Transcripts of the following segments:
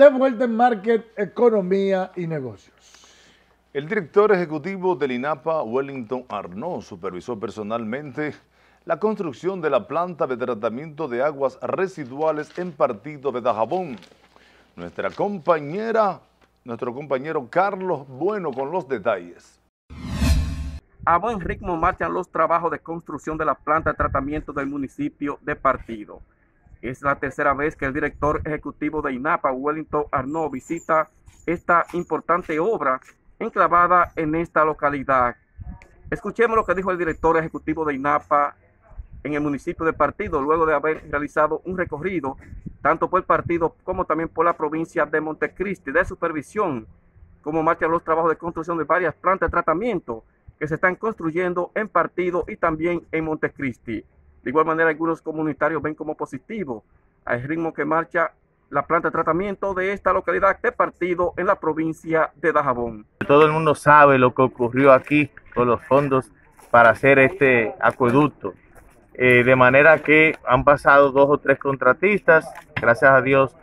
De vuelta en Market, Economía y Negocios. El director ejecutivo del INAPA, Wellington Arnaud, supervisó personalmente la construcción de la planta de tratamiento de aguas residuales en Partido de Dajabón. Nuestra compañera, nuestro compañero Carlos Bueno con los detalles. A buen ritmo marchan los trabajos de construcción de la planta de tratamiento del municipio de Partido. Es la tercera vez que el director ejecutivo de INAPA, Wellington Arnaud, visita esta importante obra enclavada en esta localidad. Escuchemos lo que dijo el director ejecutivo de INAPA en el municipio de Partido, luego de haber realizado un recorrido tanto por el partido como también por la provincia de Montecristi, de supervisión, como marchan los trabajos de construcción de varias plantas de tratamiento que se están construyendo en Partido y también en Montecristi. De igual manera, algunos comunitarios ven como positivo al ritmo que marcha la planta de tratamiento de esta localidad de partido en la provincia de Dajabón. Todo el mundo sabe lo que ocurrió aquí con los fondos para hacer este acueducto. Eh, de manera que han pasado dos o tres contratistas. Gracias a Dios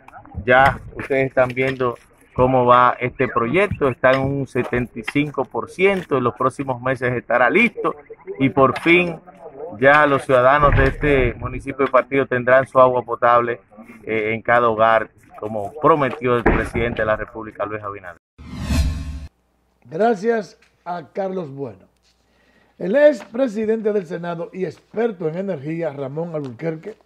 ya ustedes están viendo cómo va este proyecto. Está en un 75%. En los próximos meses estará listo. Y por fin ya los ciudadanos de este municipio de Partido tendrán su agua potable eh, en cada hogar, como prometió el presidente de la República, Luis Abinader. Gracias a Carlos Bueno. El ex presidente del Senado y experto en energía, Ramón Albuquerque,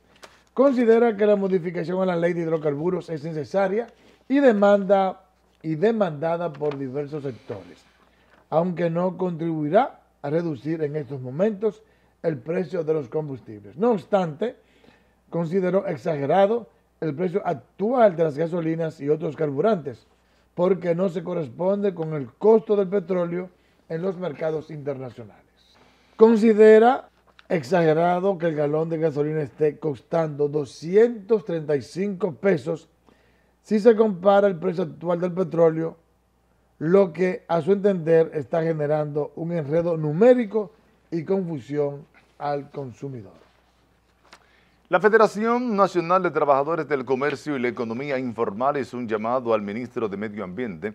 considera que la modificación a la ley de hidrocarburos es necesaria y demanda y demandada por diversos sectores, aunque no contribuirá a reducir en estos momentos el precio de los combustibles. No obstante, consideró exagerado el precio actual de las gasolinas y otros carburantes, porque no se corresponde con el costo del petróleo en los mercados internacionales. Considera exagerado que el galón de gasolina esté costando 235 pesos si se compara el precio actual del petróleo, lo que a su entender está generando un enredo numérico y confusión al consumidor. La Federación Nacional de Trabajadores del Comercio y la Economía Informal hizo un llamado al ministro de Medio Ambiente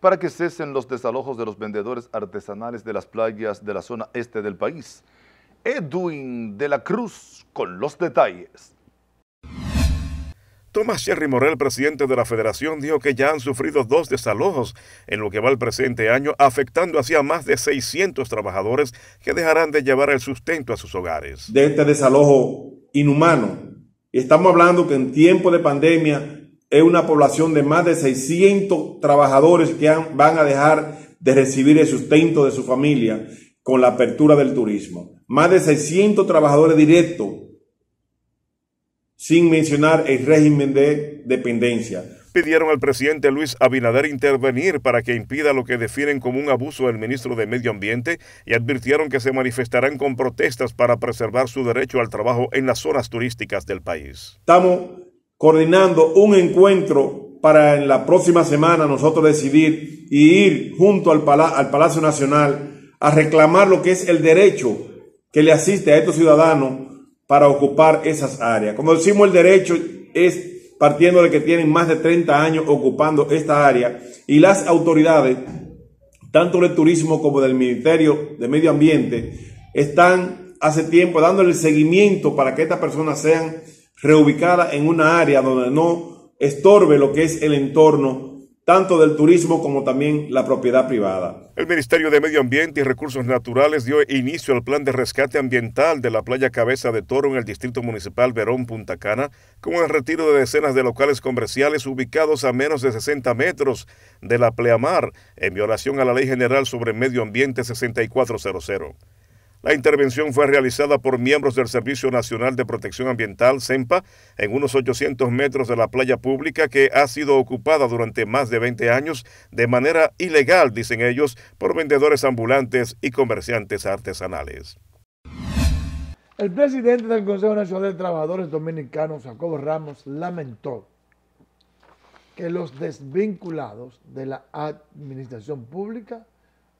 para que cesen los desalojos de los vendedores artesanales de las playas de la zona este del país. Edwin de la Cruz con los detalles. Tomás Cherry Morel, presidente de la federación, dijo que ya han sufrido dos desalojos en lo que va el presente año, afectando así a más de 600 trabajadores que dejarán de llevar el sustento a sus hogares. De este desalojo inhumano. Estamos hablando que en tiempo de pandemia es una población de más de 600 trabajadores que van a dejar de recibir el sustento de su familia con la apertura del turismo. Más de 600 trabajadores directos sin mencionar el régimen de dependencia. Pidieron al presidente Luis Abinader intervenir para que impida lo que definen como un abuso del ministro de Medio Ambiente y advirtieron que se manifestarán con protestas para preservar su derecho al trabajo en las zonas turísticas del país. Estamos coordinando un encuentro para en la próxima semana nosotros decidir y ir junto al, al Palacio Nacional a reclamar lo que es el derecho que le asiste a estos ciudadanos para ocupar esas áreas. Como decimos, el derecho es partiendo de que tienen más de 30 años ocupando esta área y las autoridades, tanto del turismo como del Ministerio de Medio Ambiente, están hace tiempo dándole el seguimiento para que estas personas sean reubicadas en una área donde no estorbe lo que es el entorno tanto del turismo como también la propiedad privada. El Ministerio de Medio Ambiente y Recursos Naturales dio inicio al plan de rescate ambiental de la playa Cabeza de Toro en el Distrito Municipal Verón Punta Cana, con el retiro de decenas de locales comerciales ubicados a menos de 60 metros de la pleamar, en violación a la Ley General sobre Medio Ambiente 6400. La intervención fue realizada por miembros del Servicio Nacional de Protección Ambiental, CEMPA, en unos 800 metros de la playa pública que ha sido ocupada durante más de 20 años de manera ilegal, dicen ellos, por vendedores ambulantes y comerciantes artesanales. El presidente del Consejo Nacional de Trabajadores Dominicanos, Jacobo Ramos, lamentó que los desvinculados de la administración pública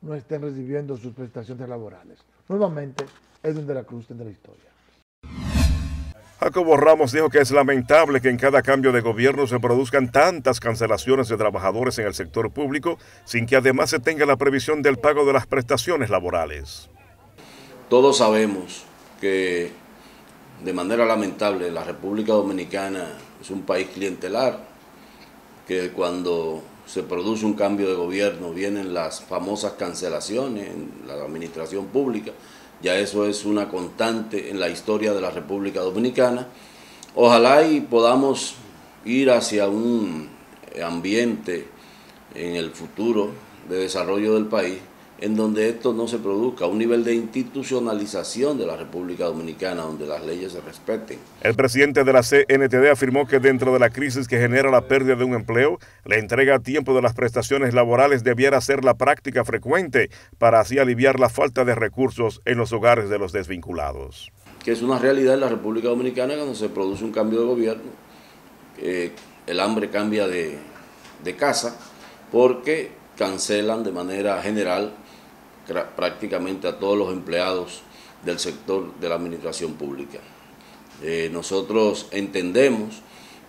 no estén recibiendo sus prestaciones laborales. Nuevamente, Edwin de la Cruz tendrá la historia. Jacobo Ramos dijo que es lamentable que en cada cambio de gobierno se produzcan tantas cancelaciones de trabajadores en el sector público sin que además se tenga la previsión del pago de las prestaciones laborales. Todos sabemos que de manera lamentable la República Dominicana es un país clientelar, que cuando se produce un cambio de gobierno vienen las famosas cancelaciones en la administración pública ya eso es una constante en la historia de la República Dominicana. Ojalá y podamos ir hacia un ambiente en el futuro de desarrollo del país en donde esto no se produzca, un nivel de institucionalización de la República Dominicana donde las leyes se respeten. El presidente de la CNTD afirmó que dentro de la crisis que genera la pérdida de un empleo, la entrega a tiempo de las prestaciones laborales debiera ser la práctica frecuente para así aliviar la falta de recursos en los hogares de los desvinculados. Que es una realidad en la República Dominicana cuando se produce un cambio de gobierno, el hambre cambia de, de casa porque cancelan de manera general prácticamente a todos los empleados del sector de la administración pública. Eh, nosotros entendemos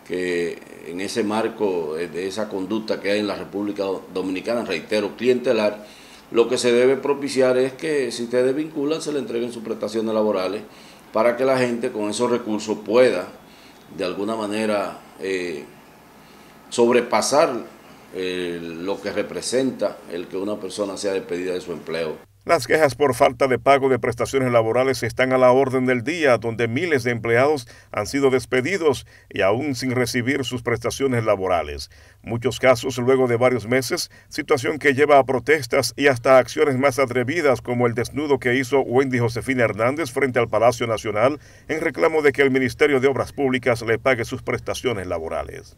que en ese marco de esa conducta que hay en la República Dominicana, reitero, clientelar, lo que se debe propiciar es que si ustedes vinculan, se le entreguen sus prestaciones laborales para que la gente con esos recursos pueda de alguna manera eh, sobrepasar lo que representa el que una persona sea despedida de su empleo. Las quejas por falta de pago de prestaciones laborales están a la orden del día, donde miles de empleados han sido despedidos y aún sin recibir sus prestaciones laborales. Muchos casos luego de varios meses, situación que lleva a protestas y hasta acciones más atrevidas como el desnudo que hizo Wendy Josefina Hernández frente al Palacio Nacional en reclamo de que el Ministerio de Obras Públicas le pague sus prestaciones laborales.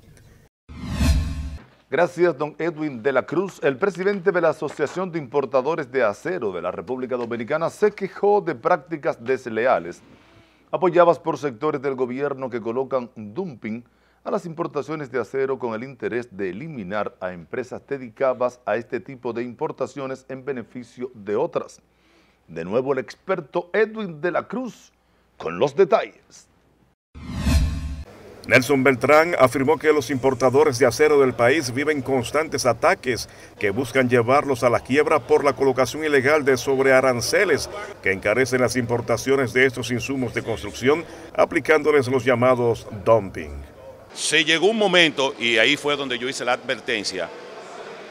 Gracias, don Edwin de la Cruz. El presidente de la Asociación de Importadores de Acero de la República Dominicana se quejó de prácticas desleales apoyadas por sectores del gobierno que colocan dumping a las importaciones de acero con el interés de eliminar a empresas dedicadas a este tipo de importaciones en beneficio de otras. De nuevo el experto Edwin de la Cruz con los detalles. Nelson Beltrán afirmó que los importadores de acero del país viven constantes ataques que buscan llevarlos a la quiebra por la colocación ilegal de sobrearanceles que encarecen las importaciones de estos insumos de construcción, aplicándoles los llamados dumping. Se llegó un momento, y ahí fue donde yo hice la advertencia,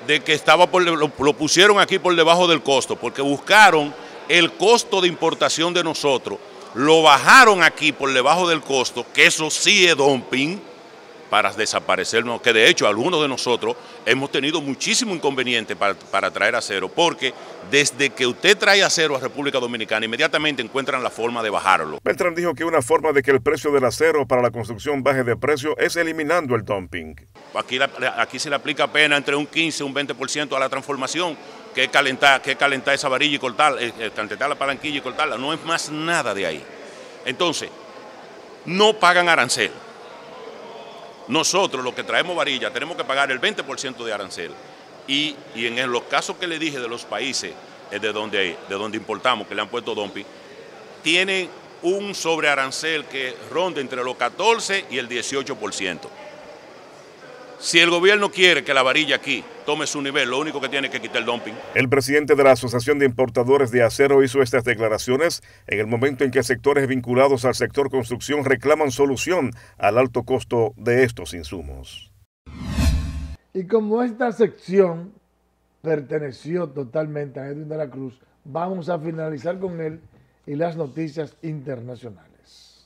de que estaba por, lo, lo pusieron aquí por debajo del costo, porque buscaron el costo de importación de nosotros lo bajaron aquí por debajo del costo, que eso sí es dumping, para desaparecernos, que de hecho algunos de nosotros hemos tenido muchísimo inconveniente para, traer acero, porque desde que usted trae acero a República Dominicana, inmediatamente encuentran la forma de bajarlo. Beltrán dijo que una forma de que el precio del acero para la construcción baje de precio es eliminando el dumping. Aquí, aquí se le aplica pena entre un 15 y un 20% a la transformación, que es calentar, que calentar esa varilla y cortarla, eh, eh, calentar la palanquilla y cortarla, no es más nada de ahí. Entonces, no pagan arancel. Nosotros, los que traemos varilla, tenemos que pagar el 20% de arancel. Y, en los casos que le dije de los países eh, de donde, de donde importamos, que le han puesto dumping, tienen un sobrearancel que ronda entre los 14 y el 18%. Si el gobierno quiere que la varilla aquí tome su nivel, lo único que tiene que quitar el dumping. El presidente de la Asociación de Importadores de Acero hizo estas declaraciones en el momento en que sectores vinculados al sector construcción reclaman solución al alto costo de estos insumos. Y como esta sección perteneció totalmente a Edwin de la Cruz, vamos a finalizar con él y las noticias internacionales.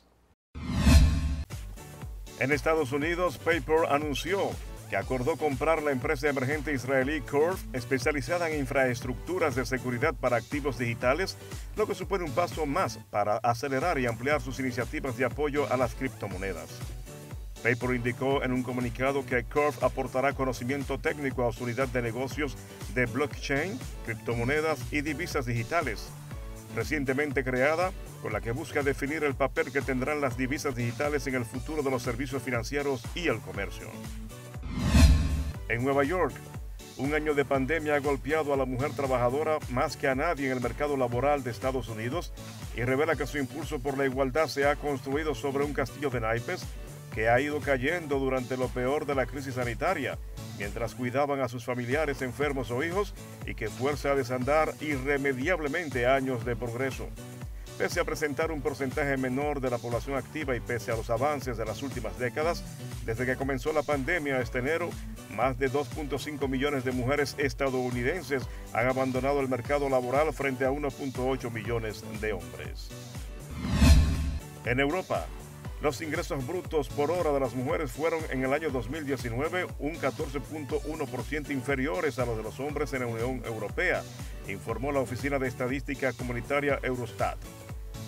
En Estados Unidos, Paper anunció que acordó comprar la empresa emergente israelí Curve, especializada en infraestructuras de seguridad para activos digitales, lo que supone un paso más para acelerar y ampliar sus iniciativas de apoyo a las criptomonedas. Paper indicó en un comunicado que Curve aportará conocimiento técnico a su unidad de negocios de blockchain, criptomonedas y divisas digitales, recientemente creada, con la que busca definir el papel que tendrán las divisas digitales en el futuro de los servicios financieros y el comercio. En Nueva York, Un año de pandemia ha golpeado a la mujer trabajadora más que a nadie en el mercado laboral de Estados Unidos y revela que su impulso por la igualdad se ha construido sobre un castillo de naipes que ha ido cayendo durante lo peor de la crisis sanitaria, mientras cuidaban a sus familiares enfermos o hijos y que fuerza a desandar irremediablemente años de progreso. Pese a presentar un porcentaje menor de la población activa y pese a los avances de las últimas décadas, desde que comenzó la pandemia este enero, más de 2.5 millones de mujeres estadounidenses han abandonado el mercado laboral frente a 1.8 millones de hombres. En Europa, los ingresos brutos por hora de las mujeres fueron en el año 2019 un 14.1% inferiores a los de los hombres en la Unión Europea, informó la Oficina de Estadística Comunitaria Eurostat.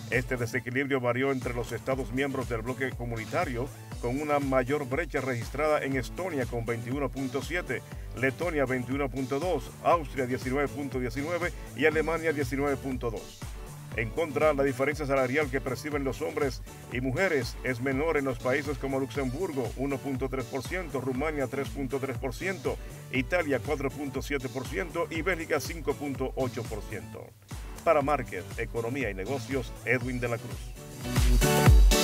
Este desequilibrio varió entre los Estados miembros del bloque comunitario, con una mayor brecha registrada en Estonia con 21.7, Letonia 21.2, Austria 19.19 y Alemania 19.2. En contra, la diferencia salarial que perciben los hombres y mujeres es menor en los países como Luxemburgo 1.3%, Rumania 3.3%, Italia 4.7% y Bélgica 5.8%. Para Market, Economía y Negocios, Edwin de la Cruz.